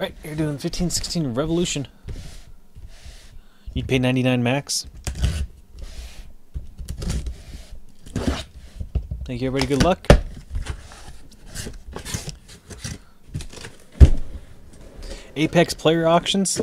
Alright, you're doing 1516 Revolution. You'd pay 99 max. Thank you, everybody. Good luck. Apex player auctions.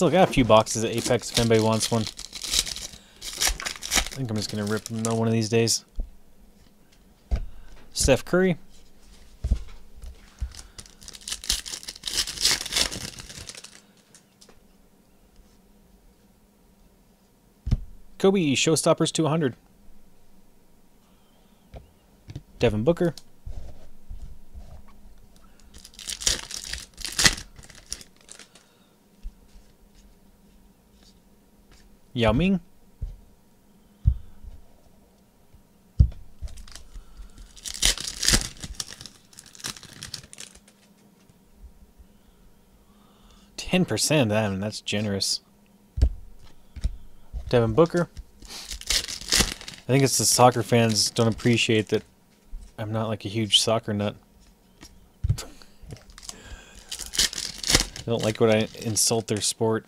Still got a few boxes of Apex if anybody wants one. I think I'm just gonna rip them one of these days. Steph Curry. Kobe Showstoppers 200. Devin Booker. Yao Ming. Ten percent, I that's generous. Devin Booker. I think it's the soccer fans don't appreciate that I'm not like a huge soccer nut. I don't like when I insult their sport.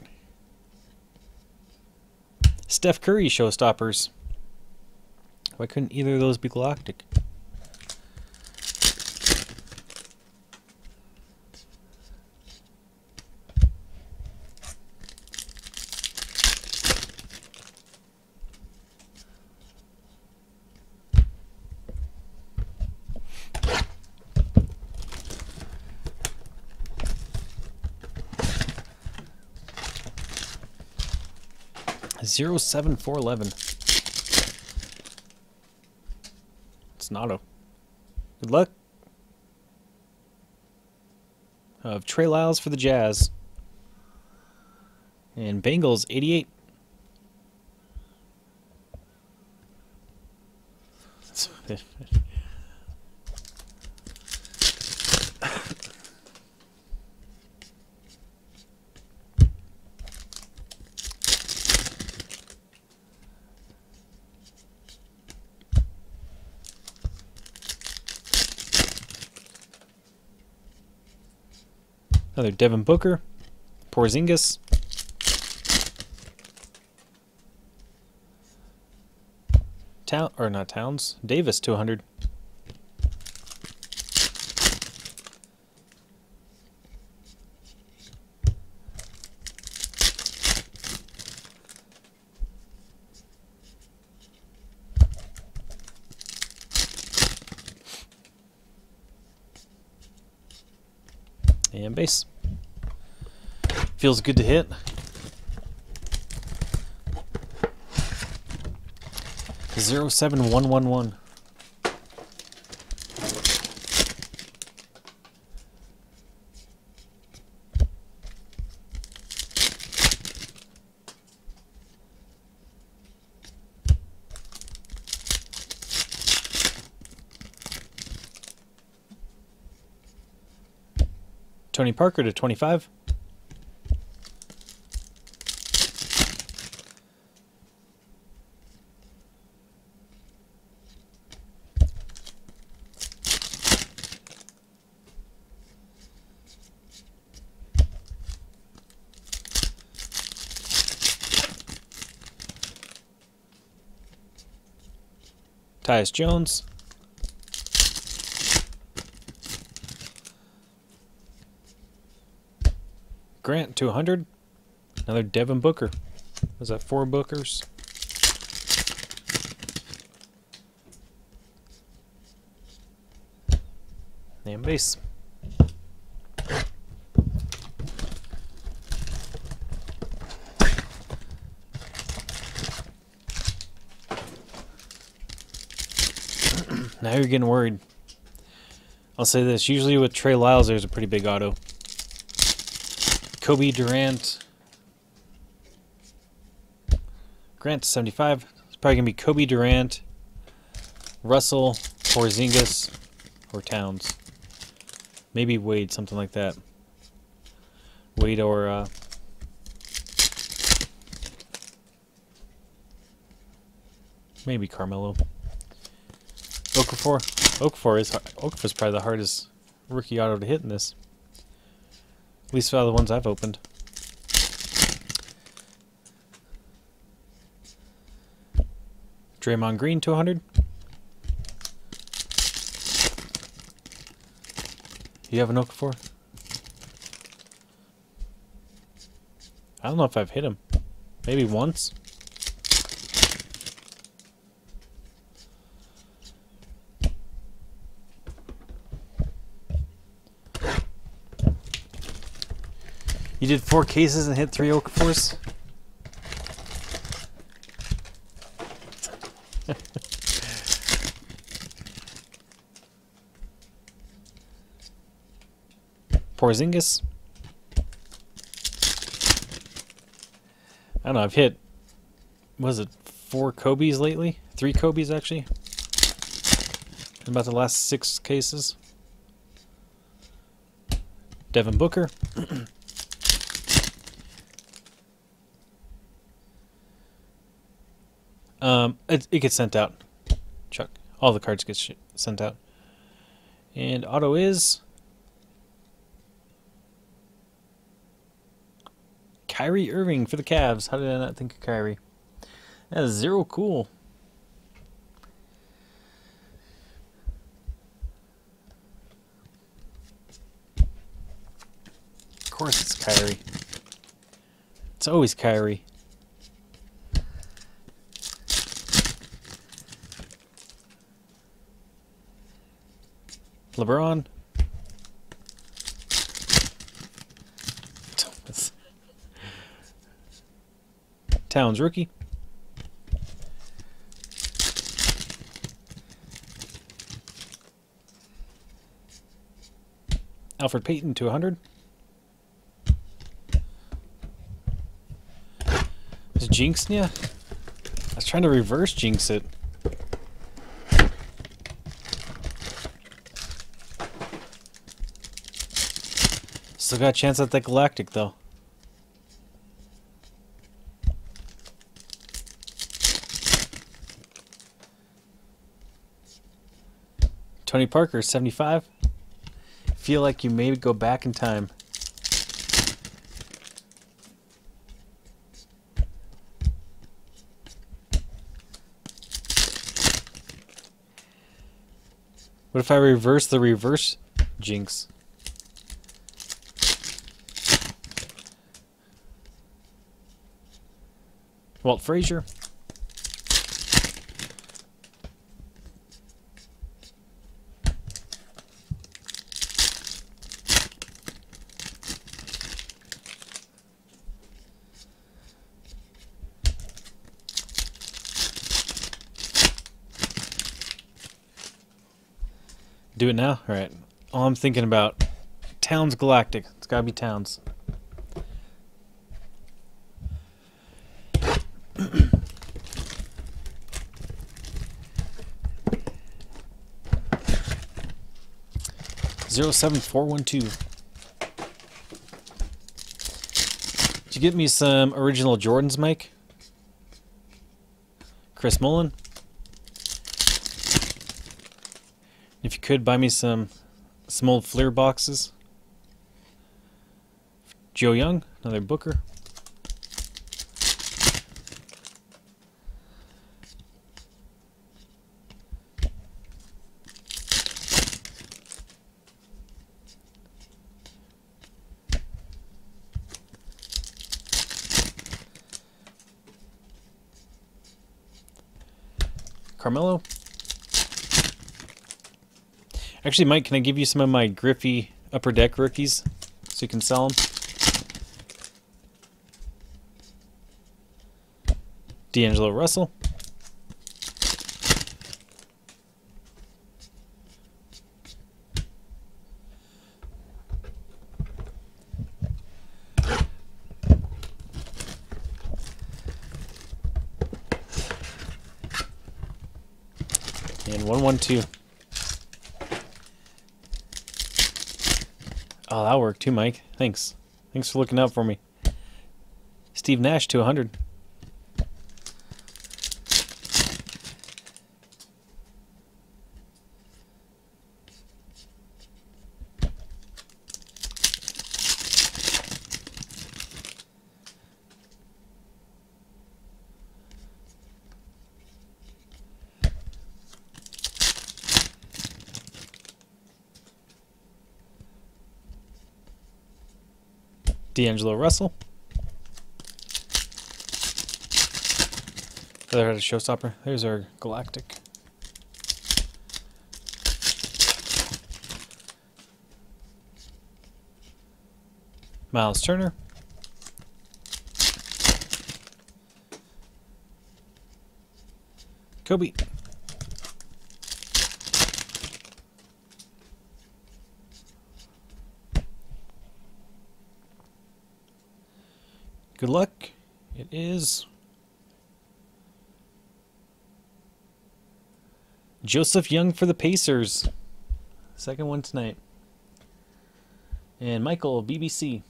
Steph Curry showstoppers. Why couldn't either of those be galactic? Zero seven four eleven. It's not a. Good luck. Of Trey Lyles for the Jazz. And Bengals eighty eight. Another Devin Booker. Porzingis. Town or not Towns. Davis 200. And base. Feels good to hit. Zero seven one one one. Tony Parker to 25. Tyus Jones. Grant, 200. Another Devin Booker. Was that four Bookers? Name base. now you're getting worried. I'll say this. Usually with Trey Lyles, there's a pretty big auto. Kobe Durant. Grant 75. It's probably going to be Kobe Durant, Russell, Porzingis, or Towns. Maybe Wade, something like that. Wade or uh, maybe Carmelo. Okafor. Okafor is Okafor's probably the hardest rookie auto to hit in this. At least out the ones I've opened. Draymond Green to 100. You have an Okafor? I don't know if I've hit him. Maybe once. You did four cases and hit three Okafors? Porzingis. I don't know, I've hit, was it four Kobe's lately? Three Kobe's actually? In about the last six cases. Devin Booker. um, it, it gets sent out. Chuck. All the cards get sent out. And auto is Kyrie Irving for the Cavs. How did I not think of Kyrie? That is zero cool. Of course it's Kyrie. It's always Kyrie. LeBron. Thomas. Towns rookie. Elfrid Payton to 100. Is Jinx yeah? I was trying to reverse Jinx it. Still got a chance at the Galactic though. Tony Parker, 75. Feel like you may go back in time. What if I reverse the reverse jinx? Walt Frazier. Do it now? Alright. All I'm thinking about Towns Galactic. It's gotta be Towns. Zero seven four one two. Did you get me some original Jordans, Mike? Chris Mullin? If you could buy me some some old Fleer boxes. Joe Young, another Booker. Carmelo. Actually, Mike, can I give you some of my Griffey Upper Deck rookies so you can sell them? D'Angelo Russell. And 112. Oh, that worked too, Mike. Thanks. Thanks for looking out for me. Steve Nash to 100. D'Angelo Russell. Other had a showstopper. There's our Galactic. Myles Turner. Kobe. Good luck. It is Joseph Young for the Pacers. Second one tonight. And Michael, BBC.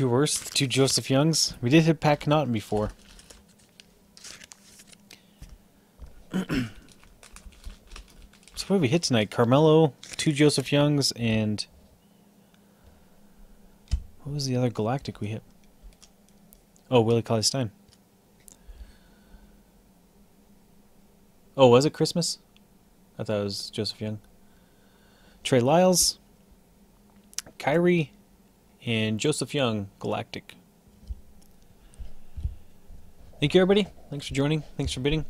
Two worst, two Joseph Youngs. We did hit Pat Connaughton before. so what did we hit tonight? Carmelo, two Joseph Youngs, and what was the other Galactic we hit? Oh, Willie Cauley Stein. Oh, was it Christmas? I thought it was Joseph Young. Trey Lyles, Kyrie, and Joseph Young, Galactic. Thank you, everybody. Thanks for joining. Thanks for bidding.